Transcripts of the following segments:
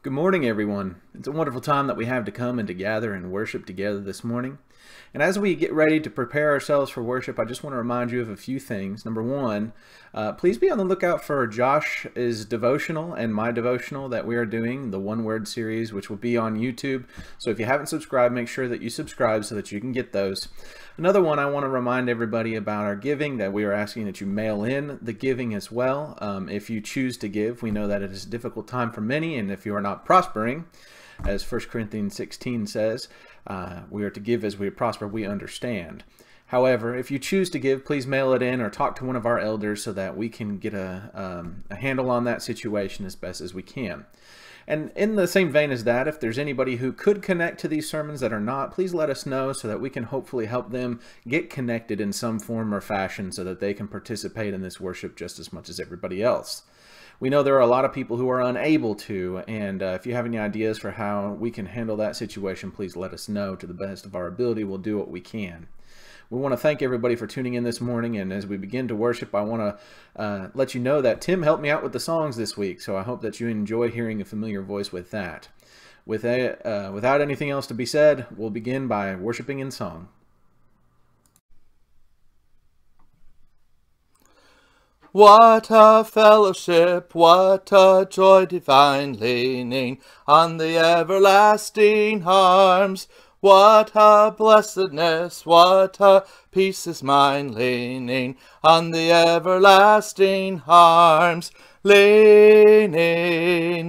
Good morning, everyone. It's a wonderful time that we have to come and to gather and worship together this morning. And as we get ready to prepare ourselves for worship, I just want to remind you of a few things. Number one, uh, please be on the lookout for Josh's devotional and my devotional that we are doing, the One Word series, which will be on YouTube. So if you haven't subscribed, make sure that you subscribe so that you can get those. Another one, I want to remind everybody about our giving, that we are asking that you mail in the giving as well. Um, if you choose to give, we know that it is a difficult time for many, and if you are not prospering, as 1 Corinthians 16 says, uh, we are to give as we prosper, we understand. However, if you choose to give, please mail it in or talk to one of our elders so that we can get a, um, a handle on that situation as best as we can. And in the same vein as that, if there's anybody who could connect to these sermons that are not, please let us know so that we can hopefully help them get connected in some form or fashion so that they can participate in this worship just as much as everybody else. We know there are a lot of people who are unable to, and uh, if you have any ideas for how we can handle that situation, please let us know to the best of our ability. We'll do what we can. We want to thank everybody for tuning in this morning, and as we begin to worship, I want to uh, let you know that Tim helped me out with the songs this week, so I hope that you enjoy hearing a familiar voice with that. With a, uh, without anything else to be said, we'll begin by worshiping in song. What a fellowship, what a joy divine, leaning on the everlasting arms. What a blessedness, what a peace is mine, leaning on the everlasting arms, leaning,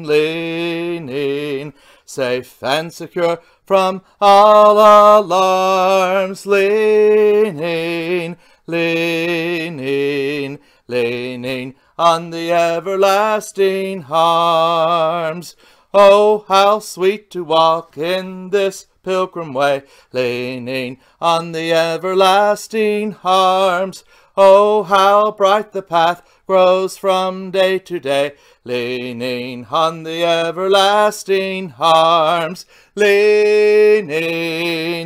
leaning, safe and secure from all alarms, leaning, leaning, leaning on the everlasting arms. Oh, how sweet to walk in this pilgrim way, leaning on the everlasting arms. Oh, how bright the path grows from day to day, leaning on the everlasting arms, leaning,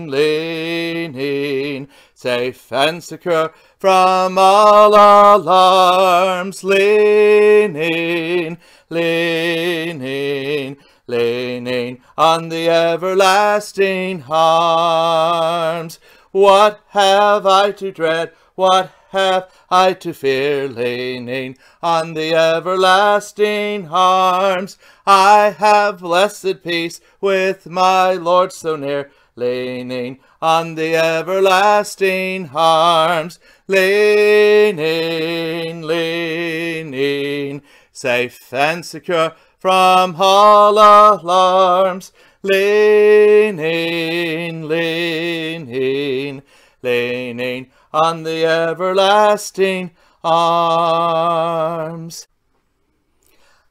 leaning, safe and secure from all alarms, leaning, leaning, leaning on the everlasting arms. What have I to dread? What have I to fear? Leaning on the everlasting arms. I have blessed peace with my Lord so near. Leaning on the everlasting arms. Leaning, leaning, safe and secure from all alarms, leaning, leaning, leaning on the everlasting arms.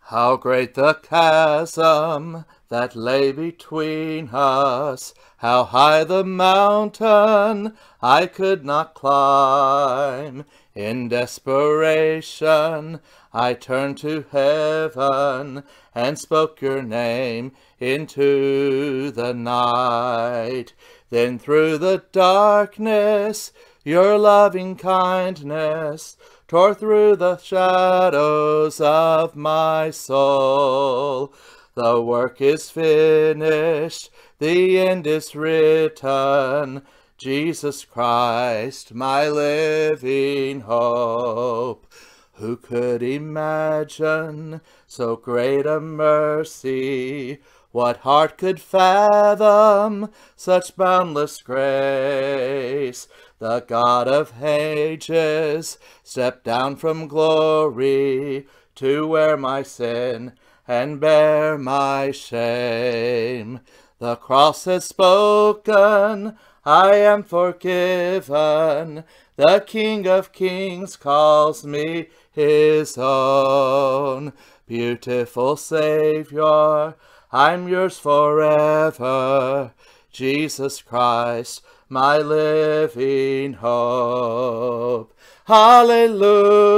How great the chasm that lay between us, how high the mountain I could not climb. In desperation I turned to heaven and spoke your name into the night. Then through the darkness your loving kindness tore through the shadows of my soul. The work is finished, the end is written. Jesus Christ, my living hope. Who could imagine so great a mercy? What heart could fathom such boundless grace? The God of ages stepped down from glory to wear my sin and bear my shame. The cross has spoken, I am forgiven. The King of kings calls me his own. Beautiful Savior, I'm yours forever. Jesus Christ, my living hope. Hallelujah.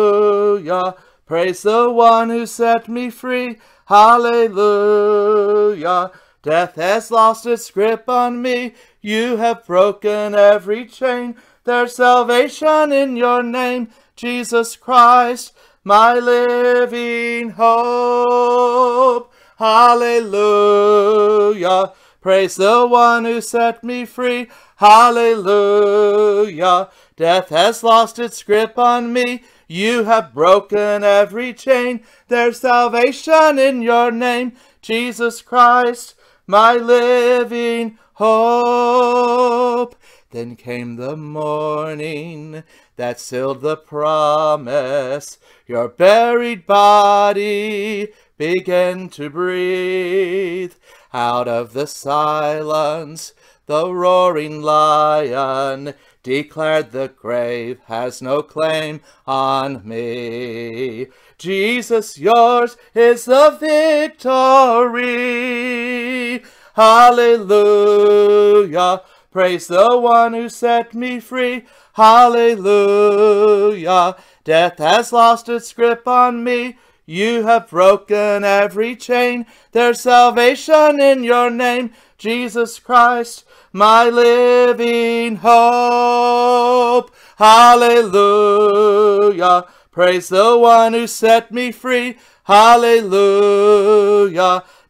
Praise the one who set me free. Hallelujah. Death has lost its grip on me. You have broken every chain. There's salvation in your name. Jesus Christ, my living hope. Hallelujah. Praise the one who set me free. Hallelujah. Death has lost its grip on me. You have broken every chain. There's salvation in your name, Jesus Christ, my living hope. Then came the morning that sealed the promise. Your buried body began to breathe. Out of the silence, the roaring lion declared the grave has no claim on me. Jesus, yours is the victory. Hallelujah. Praise the one who set me free. Hallelujah. Death has lost its grip on me. You have broken every chain. There's salvation in your name, Jesus Christ, my living hope. Hallelujah. Praise the one who set me free. Hallelujah.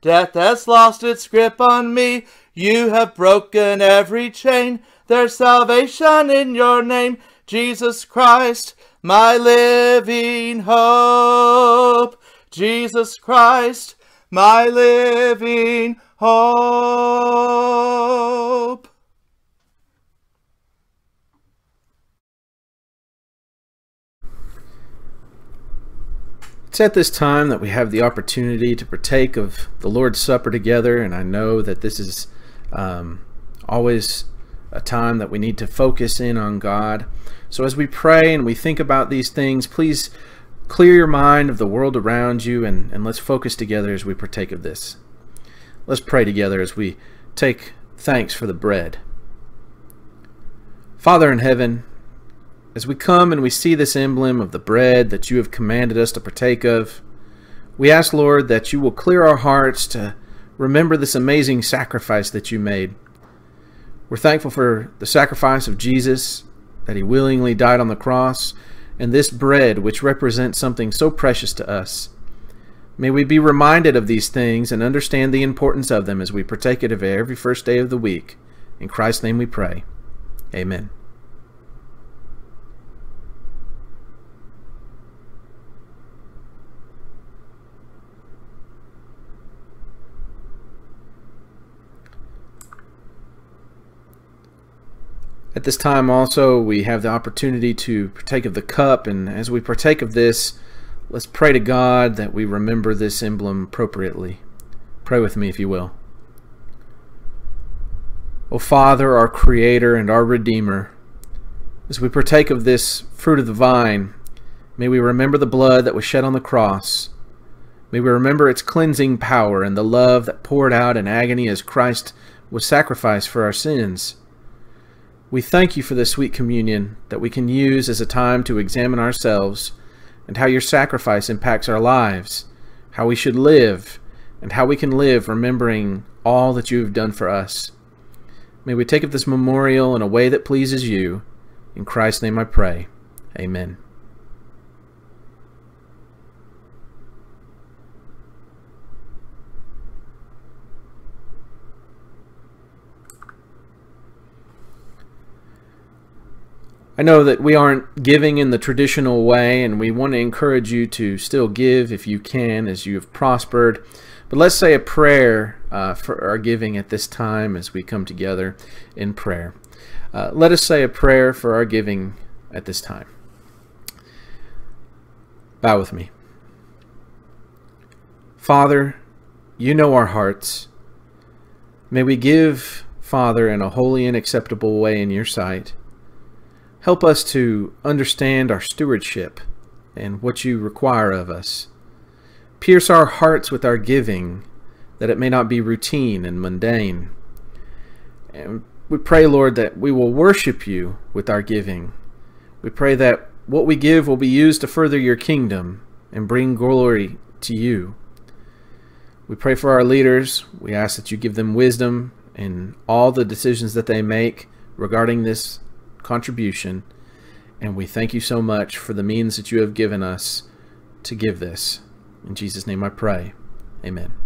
Death has lost its grip on me. You have broken every chain. There's salvation in your name, Jesus Christ, my living hope. Jesus Christ, my living hope. It's at this time that we have the opportunity to partake of the Lord's Supper together, and I know that this is um, always a time that we need to focus in on God. So as we pray and we think about these things, please clear your mind of the world around you and, and let's focus together as we partake of this. Let's pray together as we take thanks for the bread. Father in heaven, as we come and we see this emblem of the bread that you have commanded us to partake of, we ask, Lord, that you will clear our hearts to remember this amazing sacrifice that you made. We're thankful for the sacrifice of Jesus, that he willingly died on the cross, and this bread, which represents something so precious to us. May we be reminded of these things and understand the importance of them as we partake it of every first day of the week. In Christ's name we pray. Amen. At this time also we have the opportunity to partake of the cup and as we partake of this let's pray to God that we remember this emblem appropriately. Pray with me if you will. O Father, our Creator and our Redeemer, as we partake of this fruit of the vine, may we remember the blood that was shed on the cross. May we remember its cleansing power and the love that poured out in agony as Christ was sacrificed for our sins. We thank you for this sweet communion that we can use as a time to examine ourselves and how your sacrifice impacts our lives, how we should live, and how we can live remembering all that you have done for us. May we take up this memorial in a way that pleases you. In Christ's name I pray. Amen. I know that we aren't giving in the traditional way, and we want to encourage you to still give if you can as you have prospered. But let's say a prayer uh, for our giving at this time as we come together in prayer. Uh, let us say a prayer for our giving at this time. Bow with me. Father, you know our hearts. May we give, Father, in a holy and acceptable way in your sight. Help us to understand our stewardship and what you require of us. Pierce our hearts with our giving, that it may not be routine and mundane. And we pray, Lord, that we will worship you with our giving. We pray that what we give will be used to further your kingdom and bring glory to you. We pray for our leaders. We ask that you give them wisdom in all the decisions that they make regarding this contribution. And we thank you so much for the means that you have given us to give this. In Jesus' name I pray. Amen.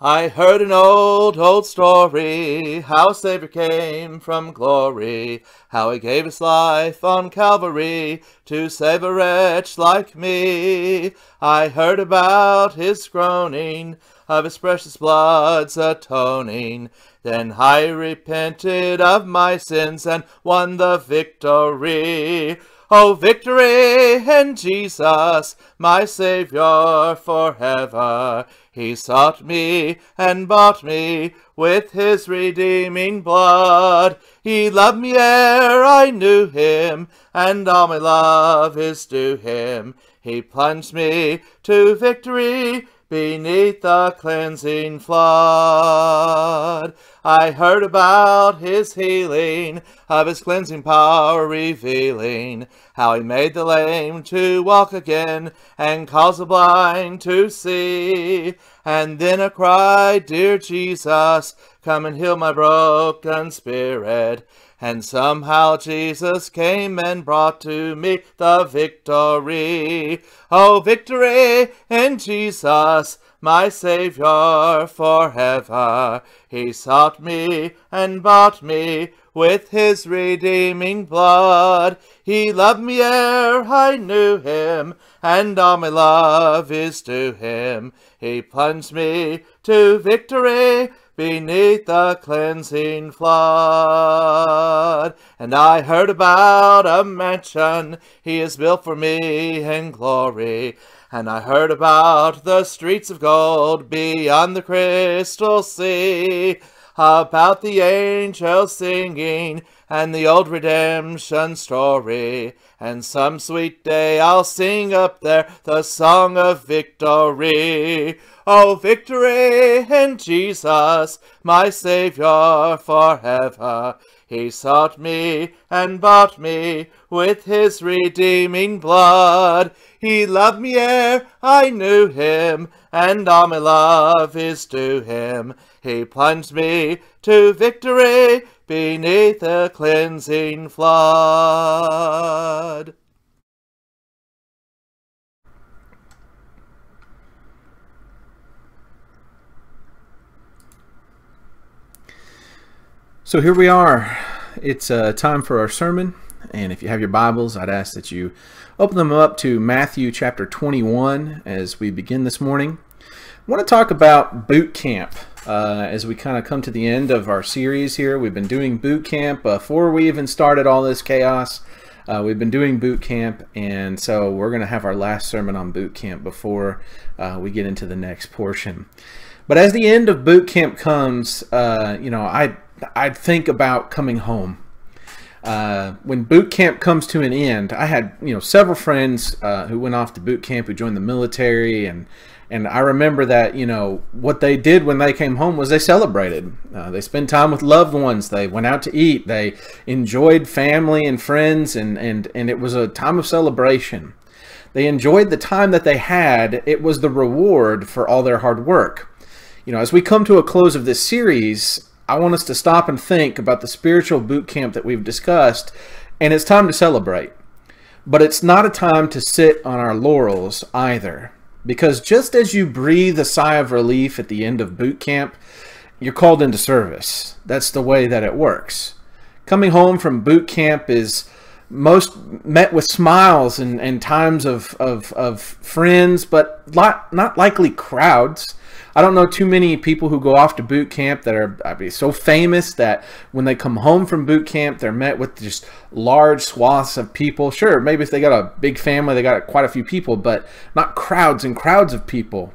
I heard an old, old story, how Savior came from glory, how he gave his life on Calvary to save a wretch like me. I heard about his groaning, of his precious blood's atoning. Then I repented of my sins and won the victory. Oh, victory in Jesus, my Saviour forever. He sought me and bought me with his redeeming blood. He loved me ere I knew him, and all my love is due him. He plunged me to victory beneath the cleansing flood. I heard about his healing, of his cleansing power revealing, how he made the lame to walk again, and caused the blind to see. And then I cried, Dear Jesus, come and heal my broken spirit. And somehow Jesus came and brought to me the victory. Oh, victory in Jesus, my Saviour forever. He sought me and bought me with his redeeming blood. He loved me ere I knew him, and all my love is to him. He plunged me to victory beneath the cleansing flood. And I heard about a mansion he has built for me in glory. And I heard about the streets of gold beyond the crystal sea, about the angels singing and the old redemption story. And some sweet day I'll sing up there the song of victory. Oh, victory in Jesus, my Saviour forever. He sought me and bought me with his redeeming blood. He loved me ere I knew him, and all my love is due him. He plunged me to victory beneath a cleansing flood. So here we are. It's uh, time for our sermon. And if you have your Bibles, I'd ask that you open them up to Matthew chapter 21 as we begin this morning. I want to talk about boot camp uh, as we kind of come to the end of our series here. We've been doing boot camp before we even started all this chaos. Uh, we've been doing boot camp, and so we're going to have our last sermon on boot camp before uh, we get into the next portion. But as the end of boot camp comes, uh, you know, I I'd think about coming home. Uh, when boot camp comes to an end, I had you know several friends uh, who went off to boot camp, who joined the military, and and I remember that you know what they did when they came home was they celebrated. Uh, they spent time with loved ones. They went out to eat. They enjoyed family and friends, and and and it was a time of celebration. They enjoyed the time that they had. It was the reward for all their hard work. You know, as we come to a close of this series, I want us to stop and think about the spiritual boot camp that we've discussed, and it's time to celebrate. But it's not a time to sit on our laurels either. Because just as you breathe a sigh of relief at the end of boot camp, you're called into service. That's the way that it works. Coming home from boot camp is most met with smiles and, and times of, of, of friends, but not, not likely crowds. I don't know too many people who go off to boot camp that are I mean, so famous that when they come home from boot camp, they're met with just large swaths of people. Sure, maybe if they got a big family, they got quite a few people, but not crowds and crowds of people.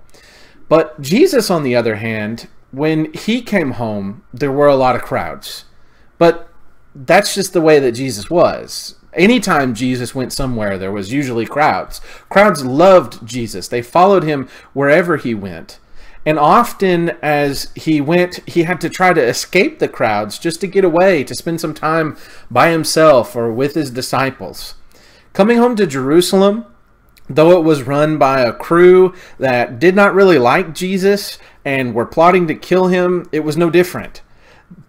But Jesus, on the other hand, when he came home, there were a lot of crowds. But that's just the way that Jesus was. Anytime Jesus went somewhere, there was usually crowds. Crowds loved Jesus. They followed him wherever he went. And often, as he went, he had to try to escape the crowds just to get away, to spend some time by himself or with his disciples. Coming home to Jerusalem, though it was run by a crew that did not really like Jesus and were plotting to kill him, it was no different.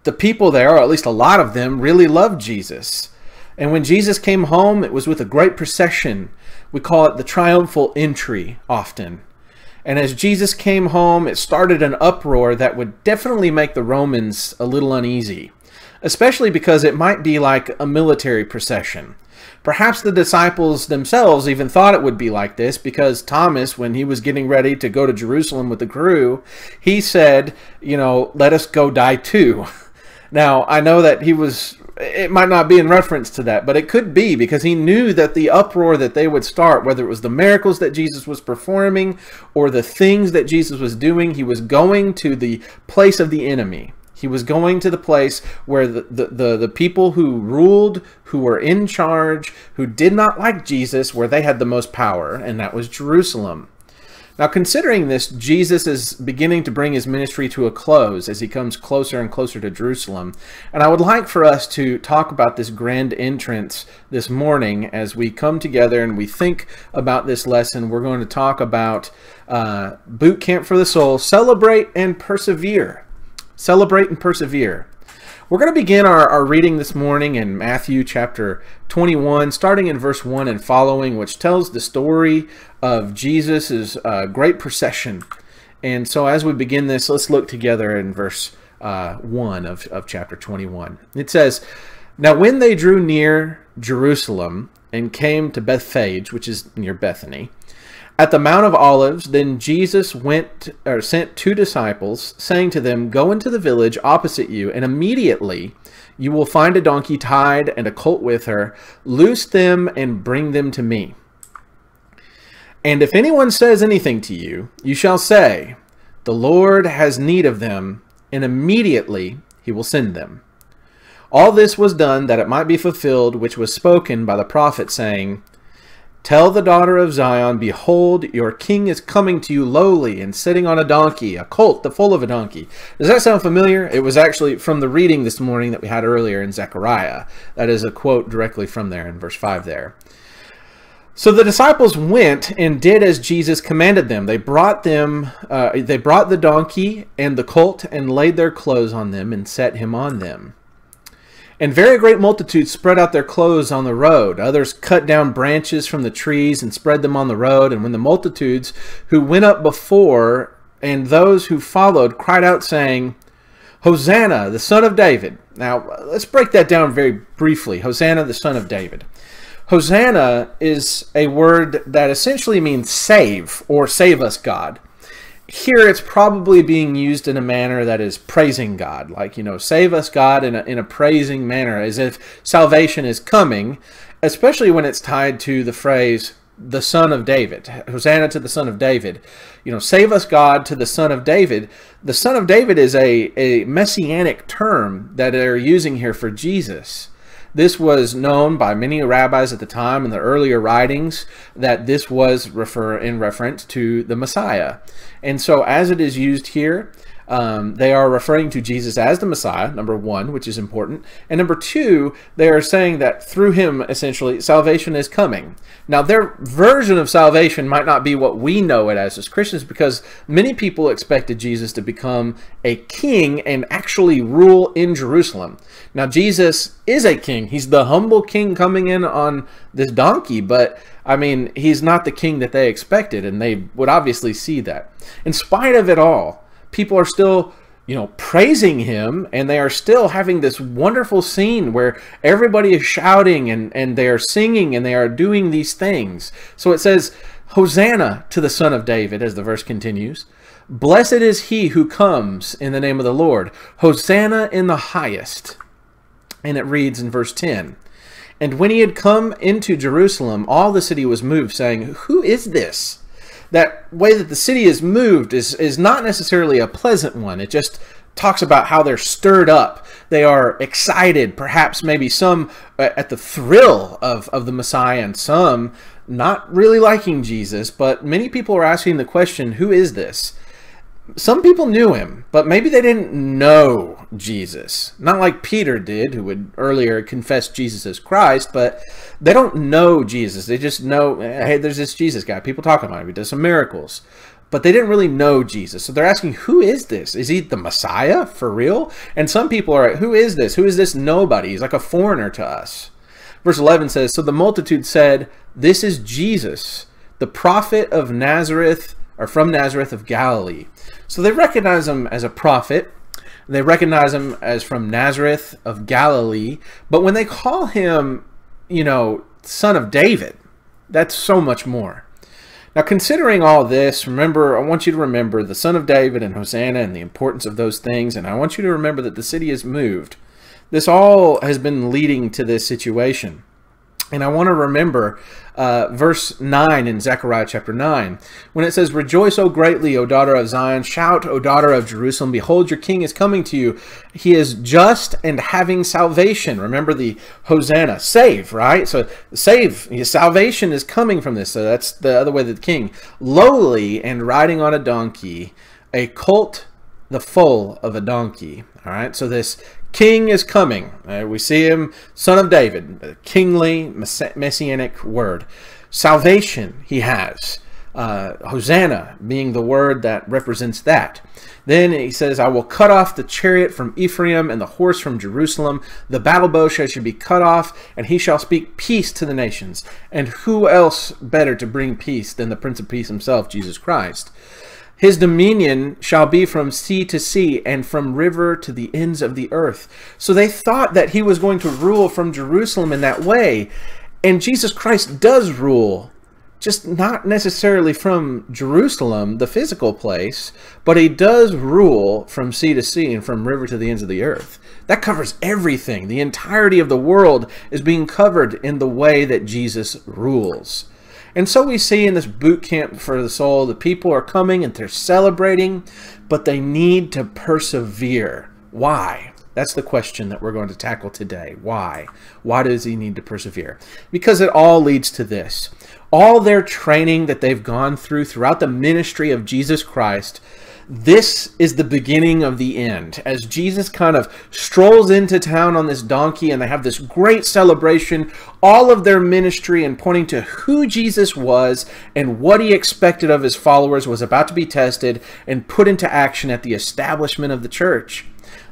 The people there, or at least a lot of them, really loved Jesus. And when Jesus came home, it was with a great procession. We call it the triumphal entry often. And as Jesus came home, it started an uproar that would definitely make the Romans a little uneasy, especially because it might be like a military procession. Perhaps the disciples themselves even thought it would be like this because Thomas, when he was getting ready to go to Jerusalem with the crew, he said, you know, let us go die too. Now, I know that he was, it might not be in reference to that, but it could be because he knew that the uproar that they would start, whether it was the miracles that Jesus was performing or the things that Jesus was doing, he was going to the place of the enemy. He was going to the place where the, the, the, the, people who ruled, who were in charge, who did not like Jesus, where they had the most power, and that was Jerusalem. Now, considering this, Jesus is beginning to bring his ministry to a close as he comes closer and closer to Jerusalem. And I would like for us to talk about this grand entrance this morning as we come together and we think about this lesson. We're going to talk about uh, boot camp for the soul, celebrate and persevere. Celebrate and persevere. We're going to begin our, our reading this morning in Matthew chapter 21, starting in verse 1 and following, which tells the story of Jesus' uh, great procession. And so as we begin this, let's look together in verse uh, 1 of, of chapter 21. It says, Now when they drew near Jerusalem and came to Bethphage, which is near Bethany, at the Mount of Olives, then Jesus went or sent two disciples, saying to them, Go into the village opposite you, and immediately you will find a donkey tied and a colt with her. Loose them and bring them to me. And if anyone says anything to you, you shall say, The Lord has need of them, and immediately he will send them. All this was done that it might be fulfilled which was spoken by the prophet, saying, Tell the daughter of Zion, Behold, your king is coming to you lowly and sitting on a donkey, a colt, the foal of a donkey. Does that sound familiar? It was actually from the reading this morning that we had earlier in Zechariah. That is a quote directly from there in verse 5 there. So the disciples went and did as Jesus commanded them. They brought them, uh, they brought the donkey and the colt and laid their clothes on them and set him on them. And very great multitudes spread out their clothes on the road. Others cut down branches from the trees and spread them on the road. And when the multitudes who went up before and those who followed cried out, saying, Hosanna, the son of David. Now, let's break that down very briefly. Hosanna, the son of David. Hosanna is a word that essentially means save or save us, God here it's probably being used in a manner that is praising God, like, you know, save us, God, in a, in a praising manner, as if salvation is coming, especially when it's tied to the phrase, the Son of David. Hosanna to the Son of David. You know, save us, God, to the Son of David. The Son of David is a, a messianic term that they're using here for Jesus. This was known by many rabbis at the time in the earlier writings that this was refer in reference to the Messiah. And so as it is used here, um, they are referring to Jesus as the Messiah, number one, which is important. And number two, they are saying that through him, essentially, salvation is coming. Now, their version of salvation might not be what we know it as as Christians because many people expected Jesus to become a king and actually rule in Jerusalem. Now, Jesus is a king. He's the humble king coming in on this donkey, but I mean, he's not the king that they expected, and they would obviously see that. In spite of it all, people are still, you know, praising him, and they are still having this wonderful scene where everybody is shouting and, and they are singing and they are doing these things. So it says, Hosanna to the Son of David, as the verse continues. Blessed is he who comes in the name of the Lord. Hosanna in the highest. And it reads in verse 10 and when he had come into Jerusalem, all the city was moved, saying, Who is this? That way that the city is moved is, is not necessarily a pleasant one. It just talks about how they're stirred up. They are excited, perhaps maybe some uh, at the thrill of, of the Messiah, and some not really liking Jesus. But many people are asking the question, Who is this? some people knew him, but maybe they didn't know Jesus. Not like Peter did, who would earlier confess Jesus as Christ, but they don't know Jesus. They just know, hey, there's this Jesus guy. People talk about him. He does some miracles. But they didn't really know Jesus. So they're asking, who is this? Is he the Messiah for real? And some people are, like, who is this? Who is this nobody? He's like a foreigner to us. Verse 11 says, So the multitude said, This is Jesus, the prophet of Nazareth or from Nazareth of Galilee. So they recognize him as a prophet. They recognize him as from Nazareth of Galilee. But when they call him, you know, son of David, that's so much more. Now, considering all this, remember, I want you to remember the son of David and Hosanna and the importance of those things. And I want you to remember that the city is moved. This all has been leading to this situation. And I want to remember uh, verse 9 in Zechariah chapter 9, when it says, Rejoice, O greatly, O daughter of Zion. Shout, O daughter of Jerusalem. Behold, your king is coming to you. He is just and having salvation. Remember the Hosanna. Save, right? So save. Salvation is coming from this. So that's the other way that the king. Lowly and riding on a donkey, a colt the foal of a donkey. All right, so this king is coming. Uh, we see him, son of David, kingly, messianic word. Salvation he has. Uh, Hosanna being the word that represents that. Then he says, I will cut off the chariot from Ephraim and the horse from Jerusalem. The battle bow shall be cut off, and he shall speak peace to the nations. And who else better to bring peace than the Prince of Peace himself, Jesus Christ? His dominion shall be from sea to sea and from river to the ends of the earth. So they thought that he was going to rule from Jerusalem in that way. And Jesus Christ does rule, just not necessarily from Jerusalem, the physical place, but he does rule from sea to sea and from river to the ends of the earth. That covers everything. The entirety of the world is being covered in the way that Jesus rules. And so we see in this boot camp for the soul, the people are coming and they're celebrating, but they need to persevere. Why? That's the question that we're going to tackle today. Why? Why does he need to persevere? Because it all leads to this. All their training that they've gone through throughout the ministry of Jesus Christ this is the beginning of the end. As Jesus kind of strolls into town on this donkey and they have this great celebration, all of their ministry and pointing to who Jesus was and what he expected of his followers was about to be tested and put into action at the establishment of the church.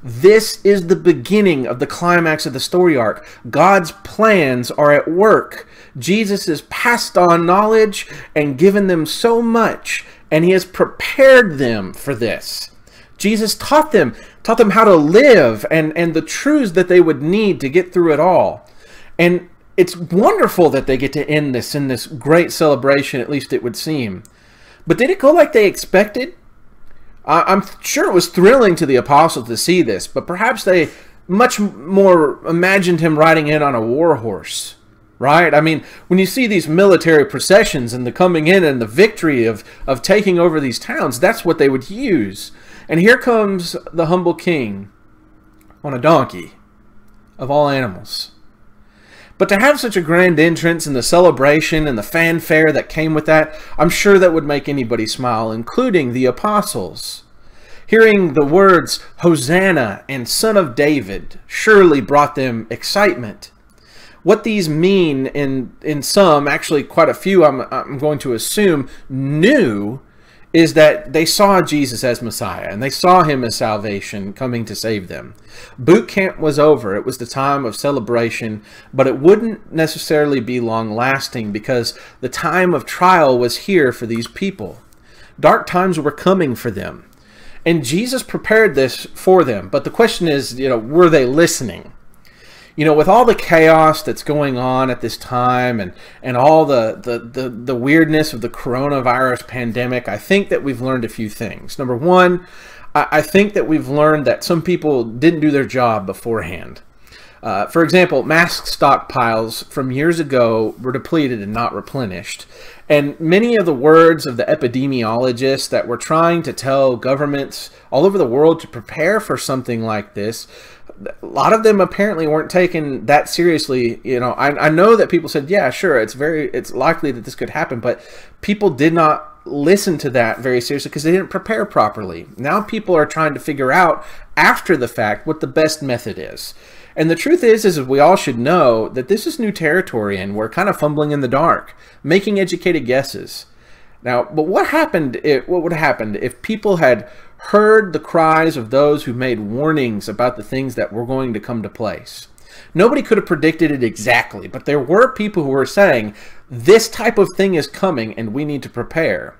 This is the beginning of the climax of the story arc. God's plans are at work. Jesus has passed on knowledge and given them so much and he has prepared them for this. Jesus taught them, taught them how to live and, and the truths that they would need to get through it all. And it's wonderful that they get to end this in this great celebration, at least it would seem. But did it go like they expected? I'm sure it was thrilling to the apostles to see this, but perhaps they much more imagined him riding in on a war horse right? I mean, when you see these military processions and the coming in and the victory of, of taking over these towns, that's what they would use. And here comes the humble king on a donkey of all animals. But to have such a grand entrance and the celebration and the fanfare that came with that, I'm sure that would make anybody smile, including the apostles. Hearing the words Hosanna and Son of David surely brought them excitement what these mean in in some, actually quite a few, I'm, I'm going to assume, knew is that they saw Jesus as Messiah and they saw him as salvation coming to save them. Boot camp was over. It was the time of celebration, but it wouldn't necessarily be long lasting because the time of trial was here for these people. Dark times were coming for them. And Jesus prepared this for them. But the question is, you know, were they listening? You know, with all the chaos that's going on at this time and, and all the, the, the, the weirdness of the coronavirus pandemic, I think that we've learned a few things. Number one, I, I think that we've learned that some people didn't do their job beforehand. Uh, for example, mask stockpiles from years ago were depleted and not replenished. And many of the words of the epidemiologists that were trying to tell governments all over the world to prepare for something like this a lot of them apparently weren't taken that seriously. You know, I, I know that people said, yeah, sure, it's very, it's likely that this could happen, but people did not listen to that very seriously because they didn't prepare properly. Now people are trying to figure out after the fact what the best method is. And the truth is, is we all should know that this is new territory and we're kind of fumbling in the dark, making educated guesses. Now, but what happened? If, what would have happened if people had heard the cries of those who made warnings about the things that were going to come to place. Nobody could have predicted it exactly, but there were people who were saying, this type of thing is coming and we need to prepare.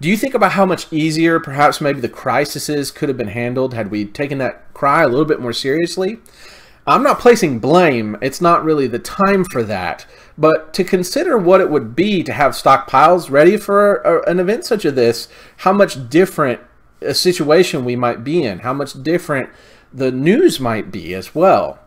Do you think about how much easier, perhaps maybe the crises could have been handled had we taken that cry a little bit more seriously? I'm not placing blame. It's not really the time for that. But to consider what it would be to have stockpiles ready for an event such as this, how much different a situation we might be in, how much different the news might be as well.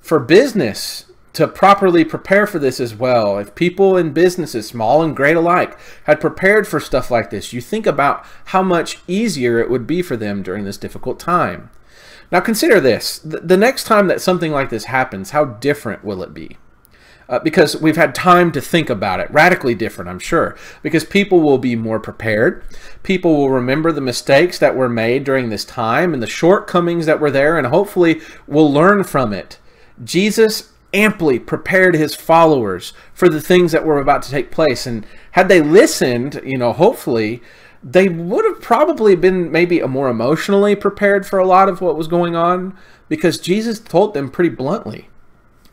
For business, to properly prepare for this as well. If people in businesses, small and great alike, had prepared for stuff like this, you think about how much easier it would be for them during this difficult time. Now consider this. The next time that something like this happens, how different will it be? Uh, because we've had time to think about it. Radically different, I'm sure. Because people will be more prepared. People will remember the mistakes that were made during this time and the shortcomings that were there, and hopefully will learn from it. Jesus amply prepared his followers for the things that were about to take place. And had they listened, you know, hopefully, they would have probably been maybe a more emotionally prepared for a lot of what was going on because Jesus told them pretty bluntly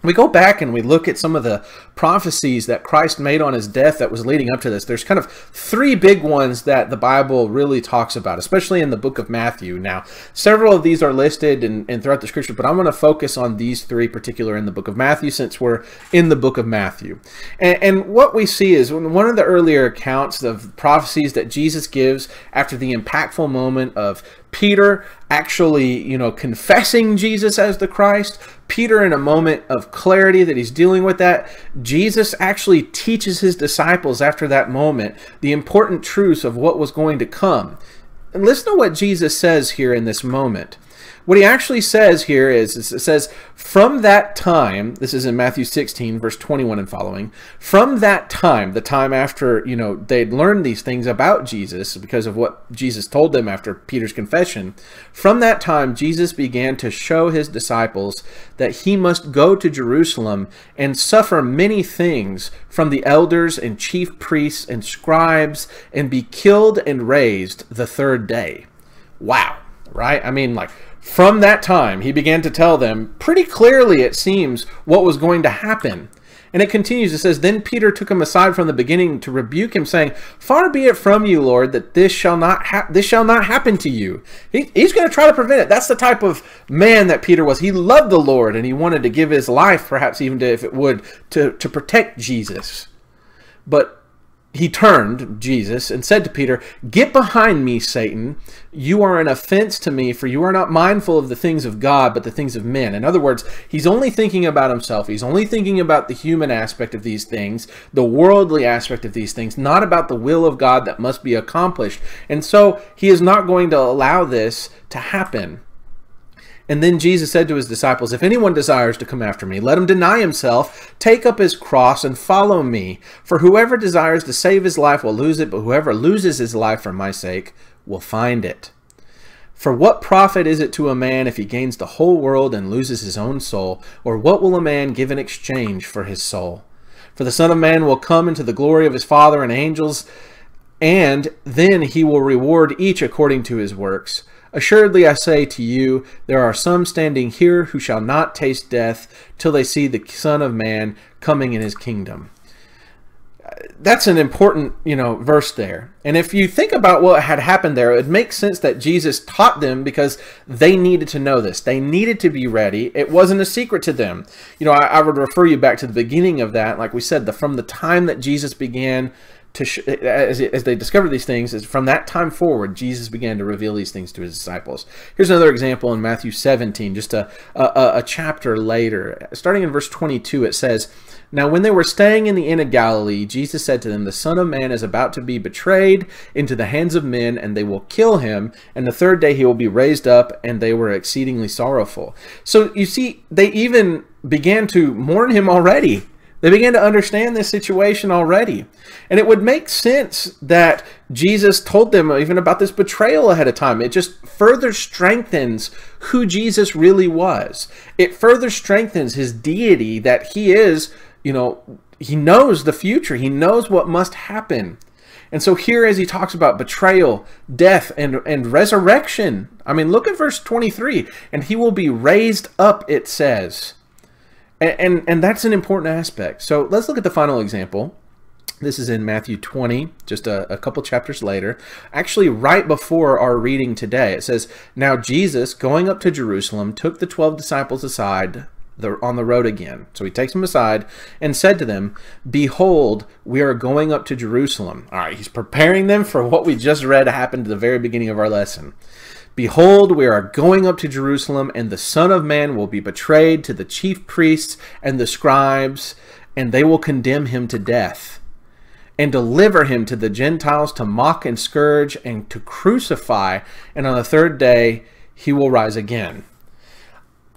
we go back and we look at some of the prophecies that Christ made on his death that was leading up to this. There's kind of three big ones that the Bible really talks about, especially in the book of Matthew. Now, several of these are listed and, throughout the scripture, but I'm going to focus on these three particular in the book of Matthew since we're in the book of Matthew. And, and what we see is one of the earlier accounts of prophecies that Jesus gives after the impactful moment of Peter actually, you know, confessing Jesus as the Christ. Peter, in a moment of clarity that he's dealing with that, Jesus actually teaches his disciples after that moment the important truths of what was going to come. And listen to what Jesus says here in this moment. What he actually says here is, is, it says, from that time, this is in Matthew 16, verse 21 and following, from that time, the time after, you know, they'd learned these things about Jesus because of what Jesus told them after Peter's confession, from that time, Jesus began to show his disciples that he must go to Jerusalem and suffer many things from the elders and chief priests and scribes and be killed and raised the third day. Wow, right? I mean, like, from that time, he began to tell them, pretty clearly it seems, what was going to happen. And it continues, it says, Then Peter took him aside from the beginning to rebuke him, saying, Far be it from you, Lord, that this shall not this shall not happen to you. He, he's going to try to prevent it. That's the type of man that Peter was. He loved the Lord, and he wanted to give his life, perhaps even to, if it would, to, to protect Jesus. But he turned, Jesus, and said to Peter, Get behind me, Satan. You are an offense to me, for you are not mindful of the things of God, but the things of men. In other words, he's only thinking about himself. He's only thinking about the human aspect of these things, the worldly aspect of these things, not about the will of God that must be accomplished. And so he is not going to allow this to happen. And then Jesus said to his disciples, If anyone desires to come after me, let him deny himself, take up his cross, and follow me. For whoever desires to save his life will lose it, but whoever loses his life for my sake will find it. For what profit is it to a man if he gains the whole world and loses his own soul? Or what will a man give in exchange for his soul? For the Son of Man will come into the glory of his Father and angels, and then he will reward each according to his works. Assuredly, I say to you, there are some standing here who shall not taste death till they see the Son of Man coming in his kingdom. That's an important, you know, verse there. And if you think about what had happened there, it makes sense that Jesus taught them because they needed to know this. They needed to be ready. It wasn't a secret to them. You know, I, I would refer you back to the beginning of that. Like we said, the, from the time that Jesus began to sh- as, as they discovered these things is from that time forward jesus began to reveal these things to his disciples. Here's another example in matthew 17 just a, a, a chapter later. Starting in verse 22 it says now when they were staying in the inn of galilee jesus said to them the son of man is about to be betrayed into the hands of men and they will kill him and the third day he will be raised up and they were exceedingly sorrowful. So you see they even began to mourn him already they began to understand this situation already. And it would make sense that Jesus told them even about this betrayal ahead of time. It just further strengthens who Jesus really was. It further strengthens his deity that he is, you know, he knows the future, he knows what must happen. And so here as he talks about betrayal, death, and, and resurrection, I mean, look at verse 23. And he will be raised up, it says. And, and, that's an important aspect. So let's look at the final example. This is in Matthew 20, just a, a, couple chapters later. Actually, right before our reading today, it says, Now Jesus, going up to Jerusalem, took the twelve disciples aside the, on the road again. So he takes them aside and said to them, Behold, we are going up to Jerusalem. All right, he's preparing them for what we just read happened at the very beginning of our lesson. Behold, we are going up to Jerusalem, and the Son of Man will be betrayed to the chief priests and the scribes, and they will condemn him to death and deliver him to the Gentiles to mock and scourge and to crucify, and on the third day he will rise again.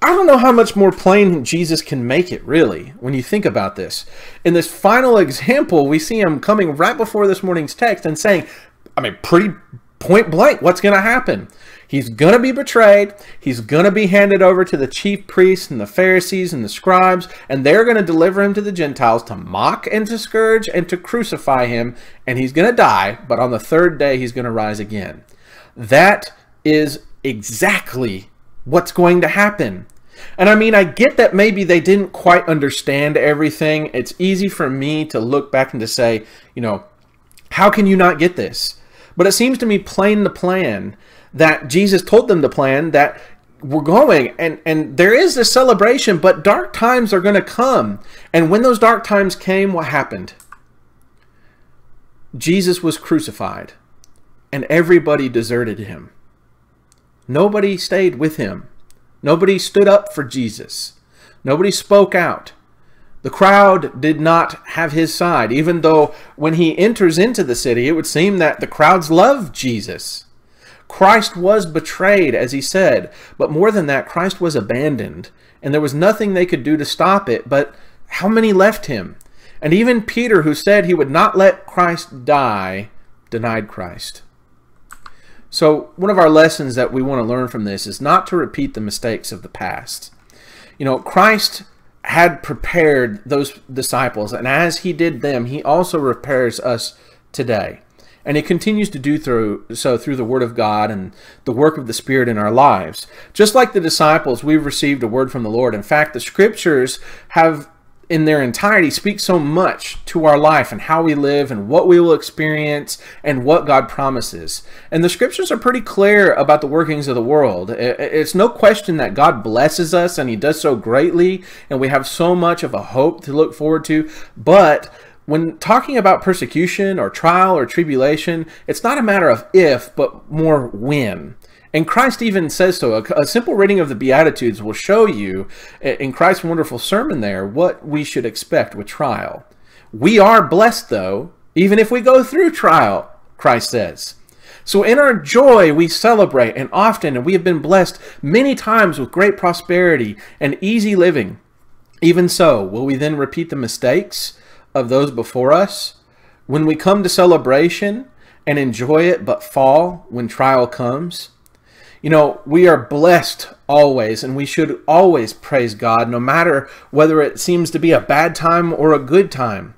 I don't know how much more plain Jesus can make it, really, when you think about this. In this final example, we see him coming right before this morning's text and saying, I mean, pretty point blank, what's going to happen? He's going to be betrayed. He's going to be handed over to the chief priests and the Pharisees and the scribes, and they're going to deliver him to the Gentiles to mock and to scourge and to crucify him, and he's going to die, but on the third day, he's going to rise again. That is exactly what's going to happen. And I mean, I get that maybe they didn't quite understand everything. It's easy for me to look back and to say, you know, how can you not get this? But it seems to me plain the plan that Jesus told them to plan that we're going. And and there is this celebration but dark times are going to come. And when those dark times came what happened? Jesus was crucified and everybody deserted him. Nobody stayed with him. Nobody stood up for Jesus. Nobody spoke out. The crowd did not have his side, even though when he enters into the city, it would seem that the crowds love Jesus. Christ was betrayed, as he said, but more than that, Christ was abandoned, and there was nothing they could do to stop it, but how many left him? And even Peter, who said he would not let Christ die, denied Christ. So, one of our lessons that we want to learn from this is not to repeat the mistakes of the past. You know, Christ had prepared those disciples, and as he did them, he also repairs us today. And he continues to do through so through the word of God and the work of the Spirit in our lives. Just like the disciples, we've received a word from the Lord. In fact, the scriptures have in their entirety speak so much to our life and how we live and what we will experience and what God promises. And the scriptures are pretty clear about the workings of the world. It's no question that God blesses us and He does so greatly, and we have so much of a hope to look forward to. But when talking about persecution or trial or tribulation, it's not a matter of if, but more when. And Christ even says so. A, a, simple reading of the Beatitudes will show you, in Christ's wonderful sermon there, what we should expect with trial. We are blessed, though, even if we go through trial, Christ says. So in our joy, we celebrate, and often, and we have been blessed many times with great prosperity and easy living. Even so, will we then repeat the mistakes of those before us? When we come to celebration and enjoy it, but fall when trial comes? You know, we are blessed always, and we should always praise God, no matter whether it seems to be a bad time or a good time.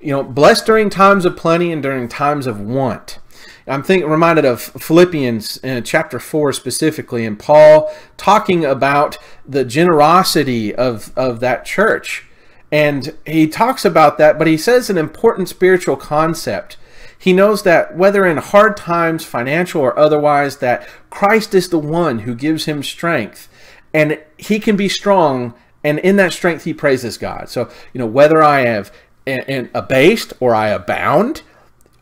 You know, blessed during times of plenty and during times of want. I'm thinking reminded of Philippians in chapter 4 specifically, and Paul talking about the generosity of, of that church. And he talks about that, but he says an important spiritual concept he knows that whether in hard times, financial or otherwise, that Christ is the one who gives him strength and he can be strong and in that strength he praises God. So, you know, whether I have and abased or I abound,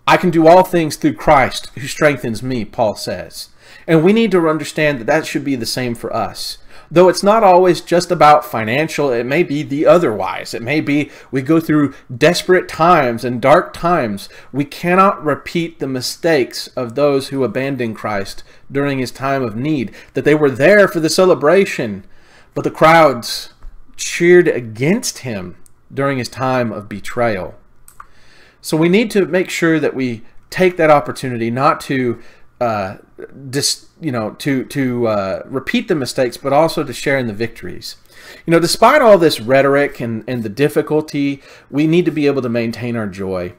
I can do all things through Christ who strengthens me, Paul says. And we need to understand that that should be the same for us. Though it's not always just about financial, it may be the otherwise. It may be we go through desperate times and dark times. We cannot repeat the mistakes of those who abandoned Christ during his time of need, that they were there for the celebration, but the crowds cheered against him during his time of betrayal. So we need to make sure that we take that opportunity not to uh, dis, you know, to to uh, repeat the mistakes, but also to share in the victories. You know, despite all this rhetoric and, and the difficulty, we need to be able to maintain our joy.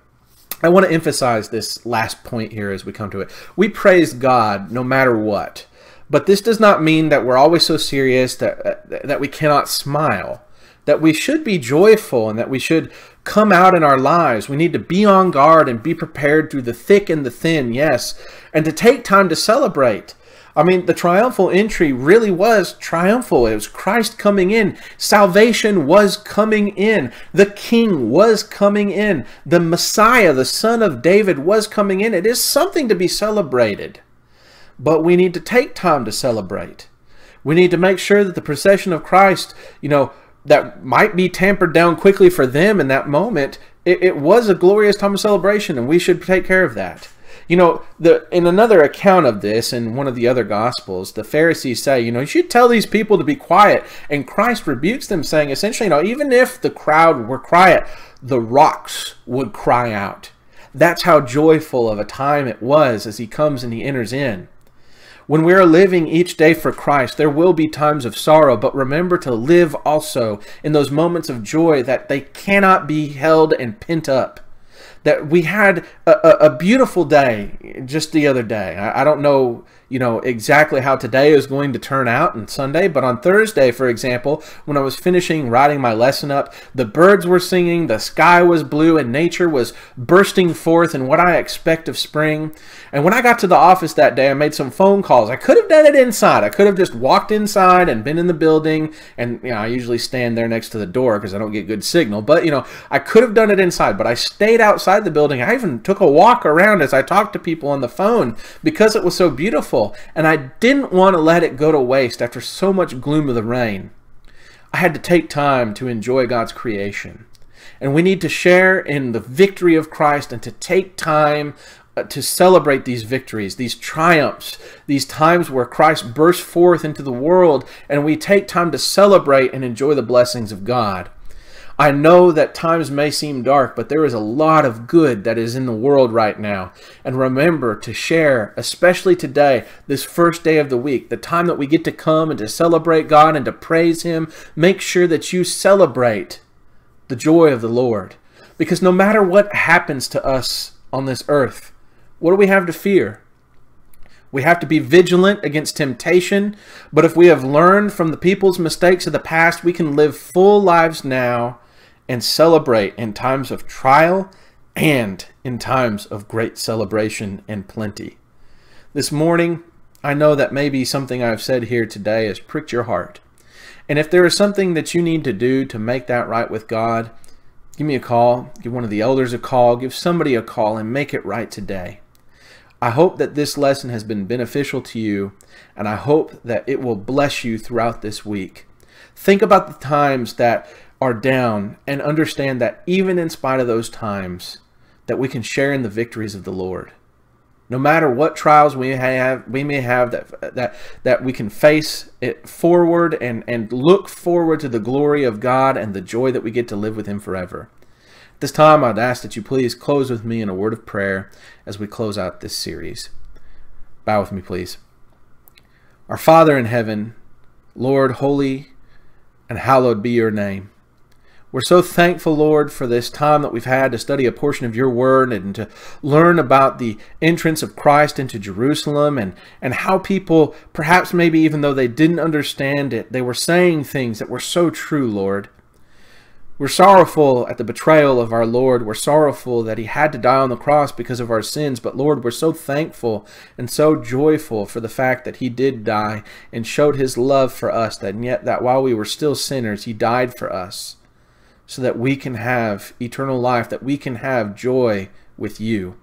I want to emphasize this last point here as we come to it. We praise God no matter what, but this does not mean that we're always so serious that that we cannot smile. That we should be joyful and that we should come out in our lives. We need to be on guard and be prepared through the thick and the thin, yes, and to take time to celebrate. I mean, the triumphal entry really was triumphal. It was Christ coming in. Salvation was coming in. The King was coming in. The Messiah, the Son of David, was coming in. It is something to be celebrated. But we need to take time to celebrate. We need to make sure that the procession of Christ, you know, that might be tampered down quickly for them in that moment, it, it was a glorious time of celebration, and we should take care of that. You know, the in another account of this in one of the other gospels, the Pharisees say, you know, you should tell these people to be quiet, and Christ rebukes them, saying essentially, you know, even if the crowd were quiet, the rocks would cry out. That's how joyful of a time it was as he comes and he enters in. When we are living each day for Christ, there will be times of sorrow, but remember to live also in those moments of joy that they cannot be held and pent up that we had a, a, a, beautiful day just the other day. I, I, don't know, you know, exactly how today is going to turn out on Sunday, but on Thursday, for example, when I was finishing writing my lesson up, the birds were singing, the sky was blue, and nature was bursting forth in what I expect of spring. And when I got to the office that day, I made some phone calls. I could have done it inside. I could have just walked inside and been in the building. And, you know, I usually stand there next to the door because I don't get good signal. But, you know, I could have done it inside, but I stayed outside the building. I even took a walk around as I talked to people on the phone because it was so beautiful. And I didn't want to let it go to waste after so much gloom of the rain. I had to take time to enjoy God's creation. And we need to share in the victory of Christ and to take time uh, to celebrate these victories, these triumphs, these times where Christ bursts forth into the world and we take time to celebrate and enjoy the blessings of God. I know that times may seem dark, but there is a lot of good that is in the world right now. And remember to share, especially today, this first day of the week, the time that we get to come and to celebrate God and to praise Him. Make sure that you celebrate the joy of the Lord. Because no matter what happens to us on this earth, what do we have to fear? We have to be vigilant against temptation, but if we have learned from the people's mistakes of the past, we can live full lives now and celebrate in times of trial and in times of great celebration and plenty. This morning, I know that maybe something I've said here today has pricked your heart. And if there is something that you need to do to make that right with God, give me a call, give one of the elders a call, give somebody a call, and make it right today. I hope that this lesson has been beneficial to you, and I hope that it will bless you throughout this week. Think about the times that are down and understand that even in spite of those times, that we can share in the victories of the Lord. No matter what trials we have, we may have that that that we can face it forward and and look forward to the glory of God and the joy that we get to live with Him forever. This time, I'd ask that you please close with me in a word of prayer as we close out this series. Bow with me, please. Our Father in heaven, Lord, holy and hallowed be your name. We're so thankful, Lord, for this time that we've had to study a portion of your word and to learn about the entrance of Christ into Jerusalem and, and how people, perhaps maybe even though they didn't understand it, they were saying things that were so true, Lord. We're sorrowful at the betrayal of our Lord. We're sorrowful that he had to die on the cross because of our sins. But Lord, we're so thankful and so joyful for the fact that he did die and showed his love for us, that yet that while we were still sinners, he died for us so that we can have eternal life, that we can have joy with you.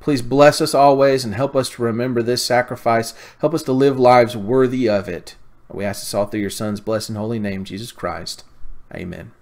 Please bless us always and help us to remember this sacrifice. Help us to live lives worthy of it. We ask this all through your Son's blessed and holy name, Jesus Christ. Amen.